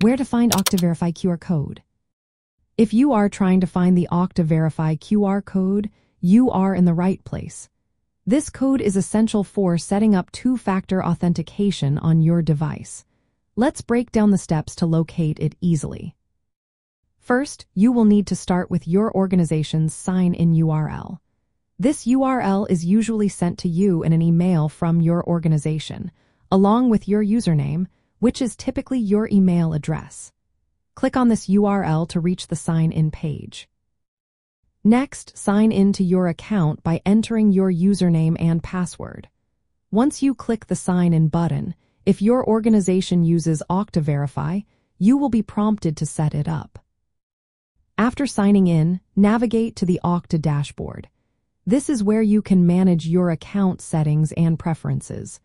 Where to find Okta Verify QR code? If you are trying to find the Okta Verify QR code, you are in the right place. This code is essential for setting up two-factor authentication on your device. Let's break down the steps to locate it easily. First, you will need to start with your organization's sign-in URL. This URL is usually sent to you in an email from your organization, along with your username, which is typically your email address. Click on this URL to reach the sign-in page. Next, sign in to your account by entering your username and password. Once you click the Sign In button, if your organization uses Okta Verify, you will be prompted to set it up. After signing in, navigate to the Okta dashboard. This is where you can manage your account settings and preferences.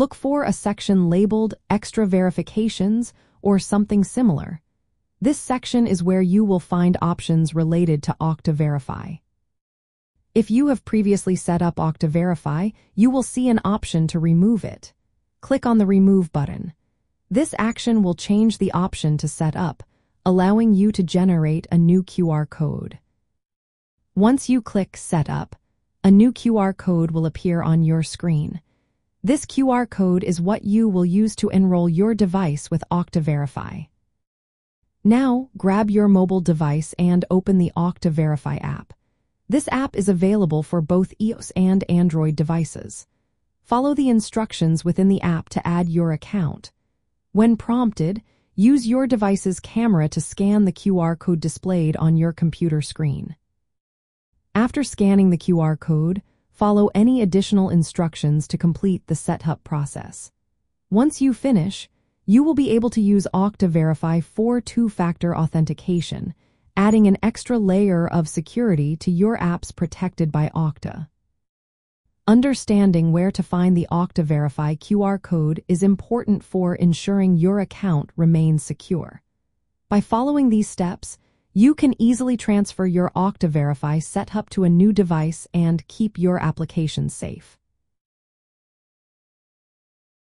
Look for a section labeled Extra Verifications or something similar. This section is where you will find options related to Okta Verify. If you have previously set up Okta Verify, you will see an option to remove it. Click on the Remove button. This action will change the option to set up, allowing you to generate a new QR code. Once you click Set Up, a new QR code will appear on your screen. This QR code is what you will use to enroll your device with Okta Verify. Now, grab your mobile device and open the Okta Verify app. This app is available for both iOS and Android devices. Follow the instructions within the app to add your account. When prompted, use your device's camera to scan the QR code displayed on your computer screen. After scanning the QR code, follow any additional instructions to complete the setup process. Once you finish, you will be able to use Okta Verify for two-factor authentication, adding an extra layer of security to your apps protected by Okta. Understanding where to find the Okta Verify QR code is important for ensuring your account remains secure. By following these steps, you can easily transfer your Okta Verify setup to a new device and keep your application safe.